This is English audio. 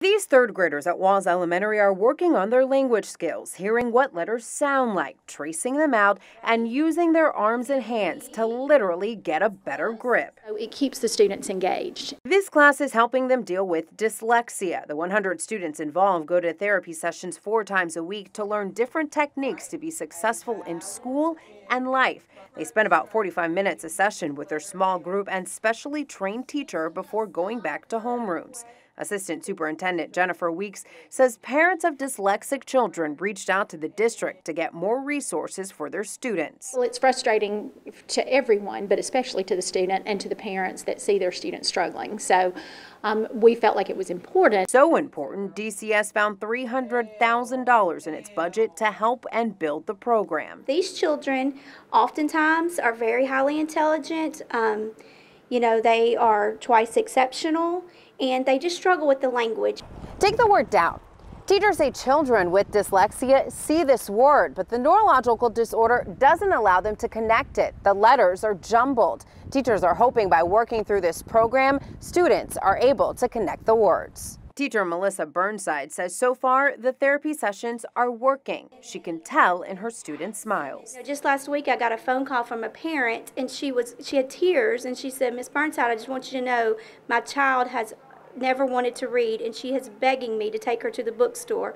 The these third graders at Walls Elementary are working on their language skills, hearing what letters sound like, tracing them out, and using their arms and hands to literally get a better grip. It keeps the students engaged. This class is helping them deal with dyslexia. The 100 students involved go to therapy sessions four times a week to learn different techniques to be successful in school and life. They spend about 45 minutes a session with their small group and specially trained teacher before going back to homerooms. Assistant Superintendent Jennifer Weeks says parents of dyslexic children reached out to the district to get more resources for their students. Well, it's frustrating to everyone, but especially to the student and to the parents that see their students struggling. So um, we felt like it was important. So important, DCS found $300,000 in its budget to help and build the program. These children oftentimes are very highly intelligent. Um, you know, they are twice exceptional and they just struggle with the language. Take the word down. Teachers say children with dyslexia see this word, but the neurological disorder doesn't allow them to connect it. The letters are jumbled. Teachers are hoping by working through this program, students are able to connect the words. Teacher Melissa Burnside says so far the therapy sessions are working. She can tell in her students' smiles. Just last week I got a phone call from a parent and she was she had tears and she said, "Miss Burnside, I just want you to know my child has never wanted to read and she is begging me to take her to the bookstore."